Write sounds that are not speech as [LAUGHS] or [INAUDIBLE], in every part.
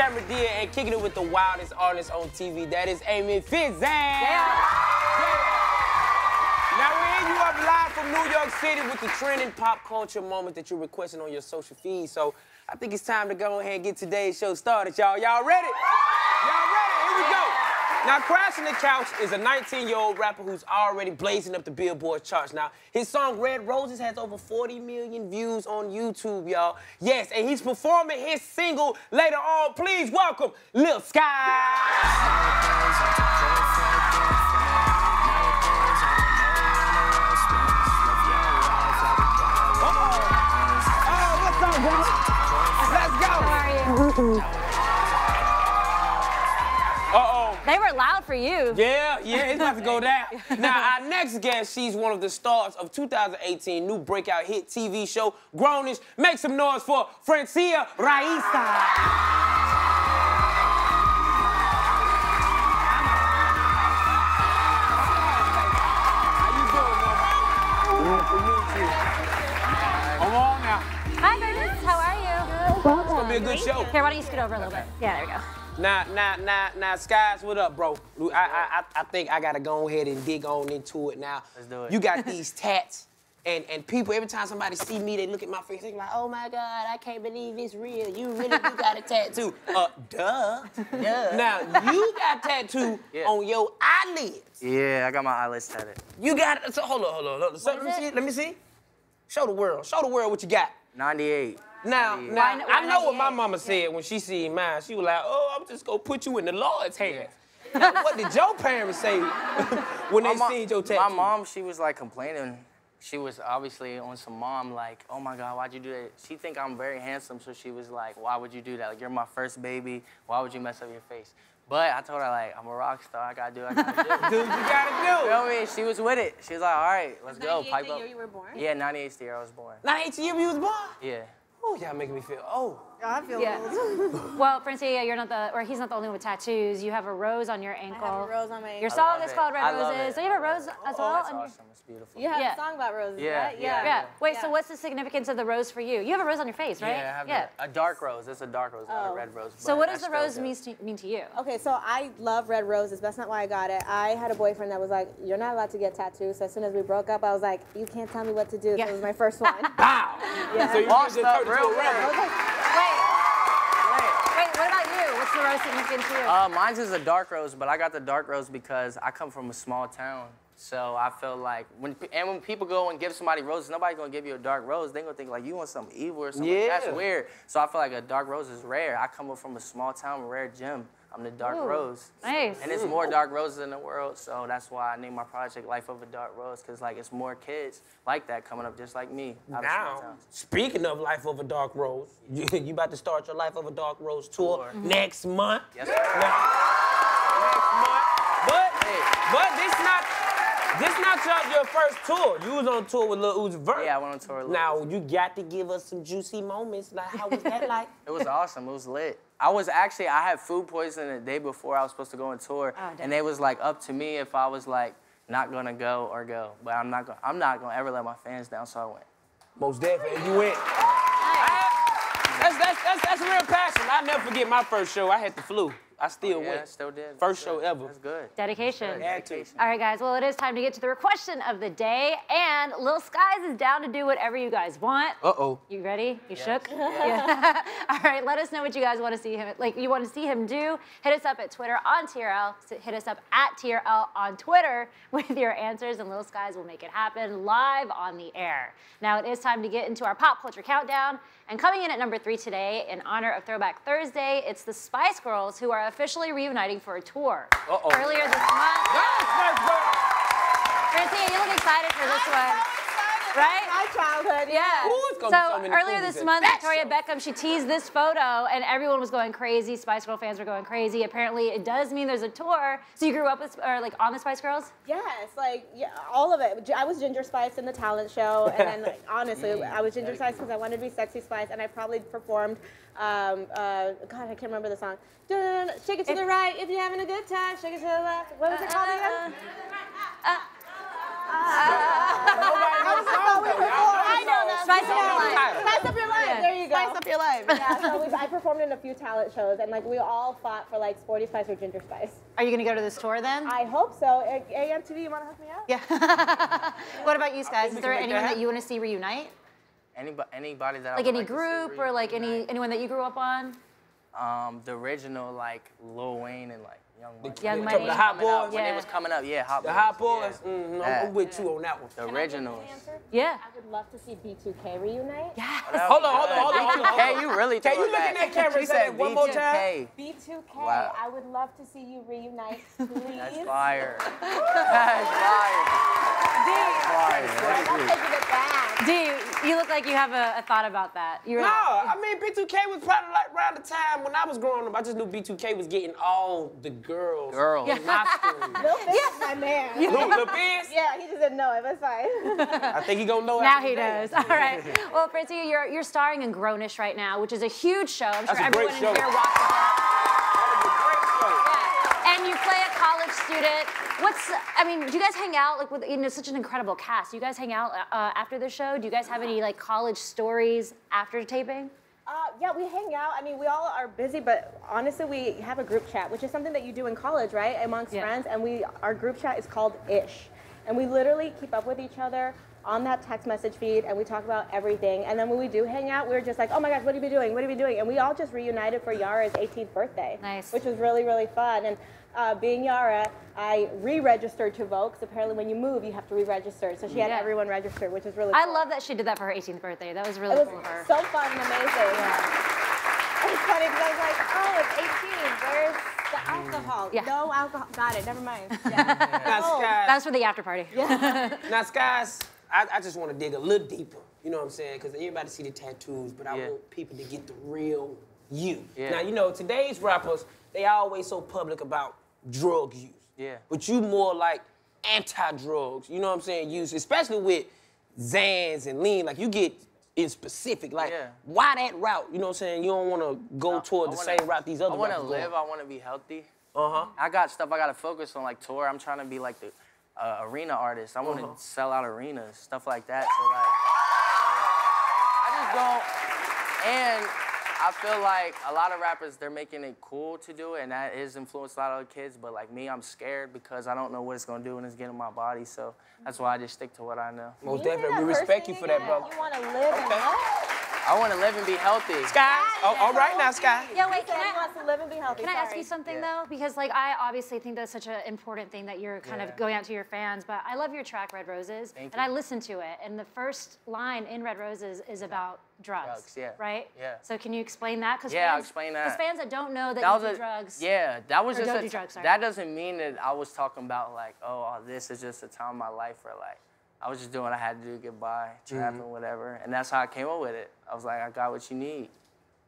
Tamara Dhia, and kicking it with the wildest artist on TV. That is Amy Fitzan. Yeah. Now we're in you up live from New York City with the trending pop culture moment that you're requesting on your social feed. So I think it's time to go ahead and get today's show started, y'all. Y'all ready? Y'all ready? Here we go. Now, Crashing the Couch is a 19-year-old rapper who's already blazing up the Billboard charts. Now, his song Red Roses has over 40 million views on YouTube, y'all. Yes, and he's performing his single later on. Please welcome Lil Skies. Oh, what's up, bro? Let's go. How are you? They were loud for you. Yeah, yeah, it's about to go down. [LAUGHS] Now, our next guest, she's one of the stars of 2018 new breakout hit TV show, grown-ish. Make some noise for Francia Raisa. How you doing, mama? Meet you. Come on now. Hi, Curtis. How are you? It's gonna be a good show. Here, why don't you scoot over a little bit? Yeah, there we go. Now, now, now, now, Skies, what up, bro? I, I, I, I think I gotta go ahead and dig on into it now. Let's do it. You got [LAUGHS] these tats, and and people every time somebody see me, they look at my face, they like, oh my God, I can't believe it's real. You really do got a tattoo. [LAUGHS] Uh, duh. Yeah. Now you got tattoo [LAUGHS] Yeah. on your eyelids. Yeah, I got my eyelids tatted. You got it. So hold on, hold on, hold on. So, let me see. Let me see. Show the world. Show the world what you got. 98. Now, 98. now Why- I know what my mama said when she seen mine. She was like, "Oh, I'm just gonna put you in the Lord's hands." Now, what did your parents say [LAUGHS] when they My mo- seen your tattoo? My mom, she was like complaining. She was obviously on some mom like, oh my God, why'd you do that? She think I'm very handsome, so she was like, why would you do that? Like, you're my first baby. Why would you mess up your face? But I told her like, I'm a rock star. I gotta do. what I gotta do. [LAUGHS] Dude, you gotta do. You do. know what I mean? She was with it. She was like, all right, let's go. 98 Pipe the up. year you were born? Yeah, 98 the year I was born. Not 18 years you was born. Yeah. Oh, y'all making me feel old. I feel Yeah. [LAUGHS] well, Francia, you're not the, or he's not the only one with tattoos. You have a rose on your ankle. I have a rose on my ankle. Your song is called Red I love Roses. it. So you have a rose as Oh, well. that's awesome. It's beautiful. You have Yeah. a song about roses, Yeah, right? yeah. Yeah. Wait, so what's the significance of the rose for you? You have a rose on your face, right? Yeah, I have yeah. the- a dark rose. It's a dark rose, not Oh. a red rose. So but what I does the rose mean to, mean to you? Okay, so I love red roses. That's not why I got it. I had a boyfriend that was like, "You're not allowed to get tattoos." So as soon as we broke up, I was like, "You can't tell me what to do." Yeah. So it was my first one. [LAUGHS] Wow. Yeah. So you Lost just real into a quick. rapper. Wait, wait, what about you? What's the rose significant to you? Uh, mine's is a dark rose, but I got the dark rose because I come from a small town. So I feel like when and when people go and give somebody roses, nobody's gonna give you a dark rose. They gonna think like you want something evil or something. Yeah. That's weird. So I feel like a dark rose is rare. I come up from a small town, rare gem. I'm the dark Ooh, rose. nice. And there's more dark roses in the world, so that's why I named my project Life of a Dark Rose, because like it's more kids like that coming up just like me. out of small Now, speaking of Life of a Dark Rose, [LAUGHS] you, you about to start your Life of a Dark Rose tour Tour. next month. Yes, sir. Now, next month. But, Hey. but this not this not your, your first tour. You was on tour with Lil Uzi Vert. Yeah, I went on tour. with Now Lil you got to give us some juicy moments. Like how was that like? [LAUGHS] It was awesome. It was lit. I was actually I had food poisoning the day before I was supposed to go on tour, Oh, and they was like up to me if I was like not gonna go or go. But I'm not gonna I'm not gonna ever let my fans down, so I went. Most definitely, you went. I- that's, that's, that's, that's real passion. I'll never forget my first show. I had the flu. I still Oh, yeah, went. still did. First That's show good. ever. That's good. Dedication. Had to. Dedication. All right, guys. Well, it is time to get to the question of the day, and Lil Skies is down to do whatever you guys want. Uh-oh. You ready? You shook? [LAUGHS] Yeah. [LAUGHS] All right. Let us know what you guys want to see him like. You want to see him do? Hit us up at Twitter on TRL. Hit us up at TRL on Twitter [LAUGHS] with your answers, and Lil Skies will make it happen live on the air. Now it is time to get into our pop culture countdown. And coming in at number three today, in honor of Throwback Thursday, it's the Spice Girls who are officially reuniting for a tour. Uh-oh. Earlier this month. Yes, Spice Girls. Francine, you look excited for this one. Right? My childhood. Yeah. Ooh, it's gonna be so so many earlier this month, that Victoria show. Beckham she teased this photo, and everyone was going crazy. Spice Girl fans were going crazy. Apparently, it does mean there's a tour. So you grew up with, or like on the Spice Girls? Yes, like yeah, all of it. I was Ginger Spice in the talent show, and then like, honestly, I was Ginger Spice because I wanted to be sexy Spice, and I probably performed. Um, uh, God, I can't remember the song. Dun, shake it to the right if you're having a good time. Shake it to the left. What was it called again? Nobody knows the song, though. Y'all I know that. Spice Up Your Life. Spice up your life. There you go. Spice up your life. life. [LAUGHS] Yeah, so we, I performed in a few talent shows, and like we all fought for like Sporty Spice or Ginger Spice. Are you gonna go to this tour then? I hope so. AMTV, you want to hook me up? yeah. [LAUGHS] what about you guys? Is there can make that anyone that you want to see reunite? Anybody, anybody that I Like would any to see group or like any anyone that you grew up on? Um, the original like Lil Wayne and like Young Money. Young The- Money. The Hot Coming Boys. When Yeah. it was coming up, yeah, Hot The Boys. Hot Boys. Yeah. Mhm, I'm, I'm with you on that one. The Can originals. Yeah. I would love to see B2K reunite. Yeah. Hold on, hold on, hold on, hold on. Hey, you really Can you throwing look in that camera She and say said one more time? B2K. B2K, Wow. I would love to see you reunite, [LAUGHS] please. That's fire. [LAUGHS] That's fire. That's fire. I'm taking it back. Do you, you look like you have a, a thought about that? You're No, I mean B2K was probably like around the time when I was growing up. I just knew B2K was getting all the girls. Girls. in my school. [LAUGHS] Lil Fizz is my man. Lil Lil Fizz? Yeah, he just didn't know it, but it's fine. I think he gonna know it. now he today. knows. All right. Well, Fritzy, you're you're starring in grown-ish right now, which is a huge show. I'm That's sure a great everyone in show. here watches you play a college student. What's I mean, do you guys hang out like with you know such an incredible cast? Do you guys hang out uh, after the show? Do you guys have any like college stories after taping? Uh, yeah, we hang out. I mean, we all are busy, but honestly, we have a group chat, which is something that you do in college, right? Amongst Yeah. friends, and we our group chat is called Ish, and we literally keep up with each other on that text message feed, and we talk about everything. And then when we do hang out, we're just like, oh my gosh, what have you been doing? What have you been doing? And we all just reunited for Yara's 18th birthday, Nice. which was really really fun. And uh, being Yara, I re-registered to Vogue. 'cause apparently, when you move, you have to re-register. So she had Yeah. everyone registered, which is really. I cool. love that she did that for her 18th birthday. That was really It was cool of her. so fun and amazing. It's funny because I was like, oh, it's 18. Where's the alcohol? Yeah. No alcohol. Got it. Never mind. [LAUGHS] Yeah. Now, Oh. Skies, That was for the after party. [LAUGHS] now, Skies, I, I just want to dig a little deeper. You know what I'm saying? Because everybody see the tattoos, but I Yeah. want people to get the real you. Yeah. Now, you know, today's rappers, they always so public about drug use. Yeah. But you more like anti-drugs, you know what I'm saying, use, especially with Xans and Lean. Like, you get in specific. Like, Yeah. why that route? You know what I'm saying? You don't want to go toward I the wanna- same route these other I want to rappers going. live. I want to be healthy. Uh-huh. I got stuff I got to focus on, like tour. I'm trying to be like the uh, arena artist. I want to Uh-huh. sell out arenas, stuff like that. So like, I just don't. And I feel like a lot of rappers they're making it cool to do it, and that is influenced a lot of the kids. But like me, I'm scared because I don't know what it's gonna do when it's getting in my body. So that's why I just stick to what I know. Most Can you definitely. We respect you for that, bro. You want to live and what? I want to live and be healthy. Skies? Oh, all right now, Sky. Yeah, wait, He said can he I, wants to live and be healthy. can I ask you something Yeah. though? Because like I obviously think that's such an important thing that you're kind Yeah. of going out to your fans, but I love your track Red Roses Thank and you. I listened to it and the first line in Red Roses is about drugs, Drugs, yeah. right? Yeah. So can you explain that? Cause Yeah, I'll fans, explain Because fans that don't know that, that you do a, drugs. Yeah, that was Or just don't a, do drugs, sorry. that doesn't mean that I was talking about like, oh, oh, this is just a time of my life where like I was just doing what I had to do to get by, trapping, mm-hmm. whatever, and that's how I came up with it. I was like, I got what you need.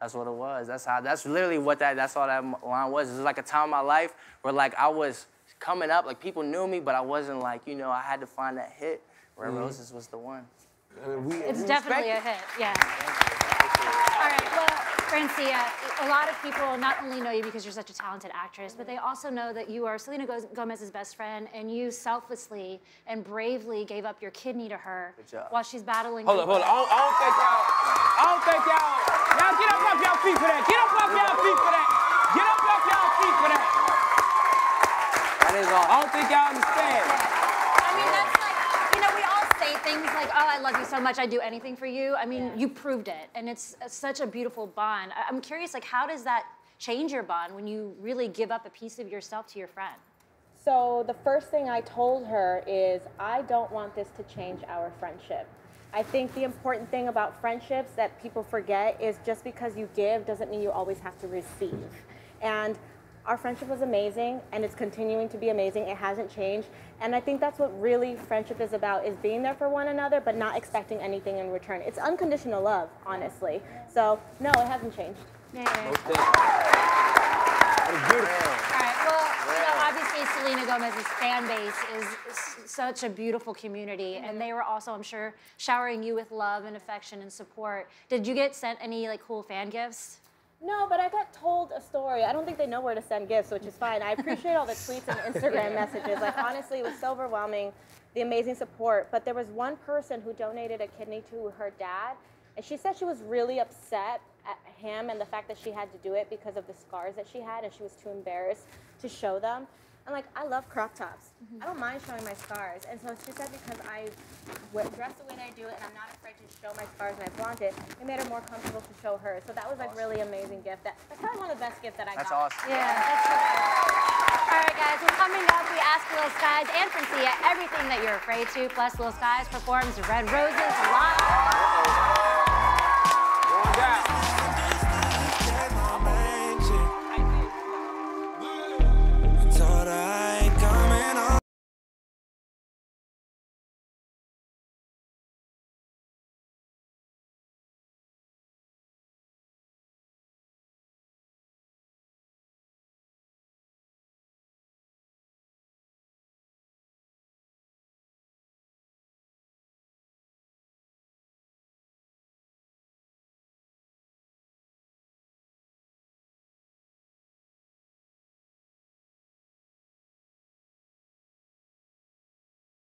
That's what it was. That's how. That's literally what that. That's all that line was. It was like a time in my life where like I was coming up, like people knew me, but I wasn't like you know I had to find that hit. Red mm-hmm. Roses was the one. I mean, we- It's we definitely a hit, yeah. All right, well, Francia, a lot of people not only know you because you're such a talented actress, but they also know that you are Selena Gomez's best friend, and you selflessly and bravely gave up your kidney to her while she's battling. Hold up, hold up. I don't, I don't think y'all. I don't think y'all. Y'all get up off y'all feet for that. Get up off y'all feet for that. Get up off y'all feet for that. That is all. I don't think y'all understand. I mean, that's like, you know, we all say things like, oh, I love you so much, I'd do anything for you. I mean, you proved it, and it's uh, such a beautiful bond. I- I'm curious, like, how does that change your bond when you really give up a piece of yourself to your friend? So the first thing I told her is I don't want this to change our friendship. I think the important thing about friendships that people forget is just because you give doesn't mean you always have to receive. And our friendship was amazing and it's continuing to be amazing. It hasn't changed. And I think that's what really friendship is about is being there for one another but not expecting anything in return. It's unconditional love, honestly. So no, it hasn't changed. That is beautiful. All right. Well, you know, obviously Selena Gomez's fan base is such a beautiful community, and they were also, I'm sure, showering you with love and affection and support. Did you get sent any like cool fan gifts? No, but I got told a story. I don't think they know where to send gifts, which is fine. I appreciate all the [LAUGHS] tweets and Instagram messages. Like honestly, it was so overwhelming, the amazing support. But there was one person who donated a kidney to her dad, and she said she was really upset at him and the fact that she had to do it because of the scars that she had and she was too embarrassed to show them. And like, I love crop tops. Mm-hmm. I don't mind showing my scars. And so she said because I dress the way that I do it and I'm not afraid to show my scars and I flaunt it, it made her more comfortable to show her. So that was like really amazing gift. That, that's probably one of the best gifts that I That's got. awesome. Yeah, that's so cool. All right, guys. Well, coming up, we ask Lil Skies and Francia everything that you're afraid to. Plus, Lil Skies performs Red Roses live.